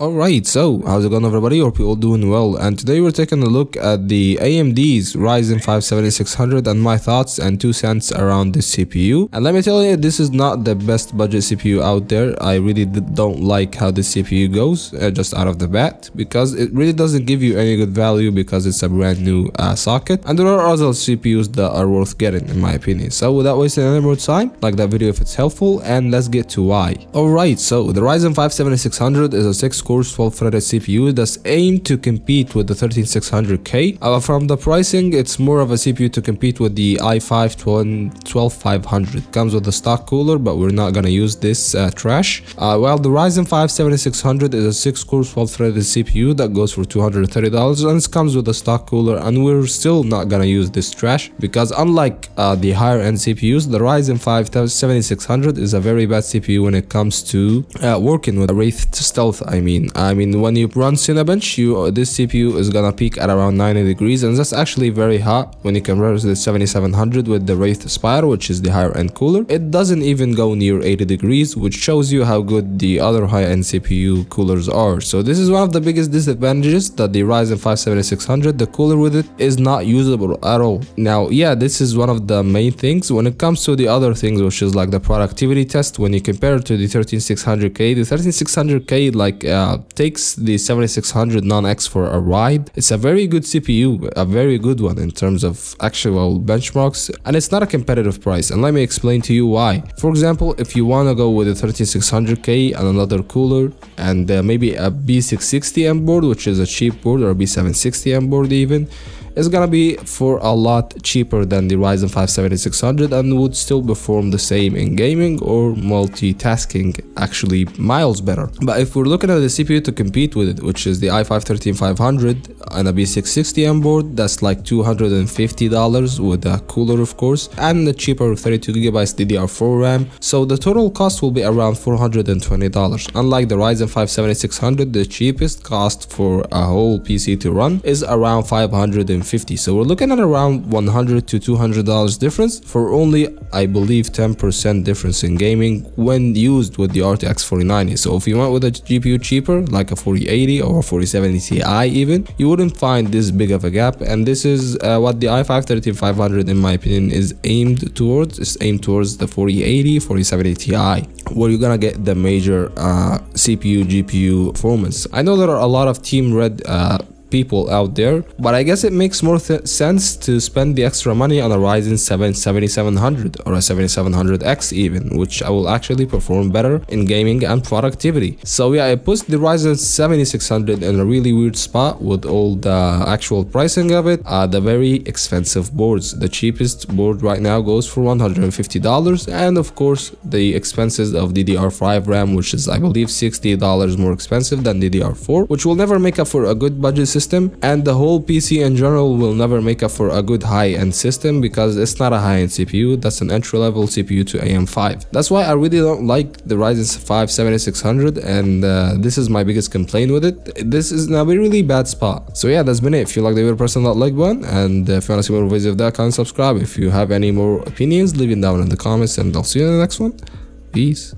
Alright, so how's it going everybody? Hope you all doing well and today we're taking a look at the AMD's Ryzen 5 7600 and my thoughts and two cents around this CPU. And let me tell you, this is not the best budget CPU out there. I really don't like how this CPU goes uh, just out of the bat because it really doesn't give you any good value because it's a brand new uh, socket and there are other CPUs that are worth getting in my opinion. So without wasting any more time, like that video if it's helpful and let's get to why. Alright, so the Ryzen 5 7600 is a 6 course 12 threaded CPU that's aimed to compete with the 13600K. Uh, from the pricing, it's more of a CPU to compete with the i5 12500. Comes with a stock cooler, but we're not gonna use this uh, trash. Uh, while the Ryzen 5 7600 is a 6 core 12 threaded CPU that goes for $230 and it comes with a stock cooler and we're still not gonna use this trash because unlike uh, the higher end CPUs, the Ryzen 5 7600 is a very bad CPU when it comes to uh, working with Wraith Stealth I mean mean? I mean when you run cinebench you this cpu is gonna peak at around 90 degrees and that's actually very hot when you compare to the 7700 with the wraith spire which is the higher end cooler. It doesn't even go near 80 degrees which shows you how good the other high-end cpu coolers are. So this is one of the biggest disadvantages that the ryzen 5 7600 the cooler with it is not usable at all. Now yeah this is one of the main things. When it comes to the other things which is like the productivity test when you compare it to the 13600k the 13600k like uh, uh, takes the 7600 non-X for a ride. It's a very good CPU, a very good one in terms of actual benchmarks, and it's not a competitive price. And let me explain to you why. For example, if you want to go with a 13600K and another cooler, and uh, maybe a B660M board, which is a cheap board, or a B760M board even, is gonna be for a lot cheaper than the Ryzen 5 7600 and would still perform the same in gaming or multitasking actually miles better. But if we're looking at the CPU to compete with it, which is the i5 13500 and a B660M board, that's like $250 with a cooler of course, and the cheaper 32GB DDR4 RAM, so the total cost will be around $420. Unlike the Ryzen 5 7600, the cheapest cost for a whole PC to run is around 550 150 so we're looking at around 100 to 200 dollars difference for only i believe 10 percent difference in gaming when used with the rtx 4090 so if you went with a gpu cheaper like a 4080 or a 4070 ti even you wouldn't find this big of a gap. And this is uh, what the i5 13500 in my opinion is aimed towards. It's aimed towards the 4080 4070 ti where you're gonna get the major uh, cpu gpu performance i know there are a lot of team red uh, people out there, but I guess it makes more sense to spend the extra money on a Ryzen 7 7700 or a 7700X even, which I will actually perform better in gaming and productivity. So yeah, I put the Ryzen 7600 in a really weird spot with all the actual pricing of it. Uh, the very expensive boards. The cheapest board right now goes for $150 and of course the expenses of DDR5 RAM which is I believe $60 more expensive than DDR4 which will never make up for a good budget system system and the whole PC in general will never make up for a good high-end system because it's not a high-end CPU, that's an entry-level CPU to AM5. That's why I really don't like the Ryzen 5 7600 and uh, this is my biggest complaint with it. This is now a really bad spot. So yeah, that's been it. If you like the video, press that like button and if you want to see more videos of that, kind, subscribe. If you have any more opinions, leave it down in the comments and I'll see you in the next one. Peace.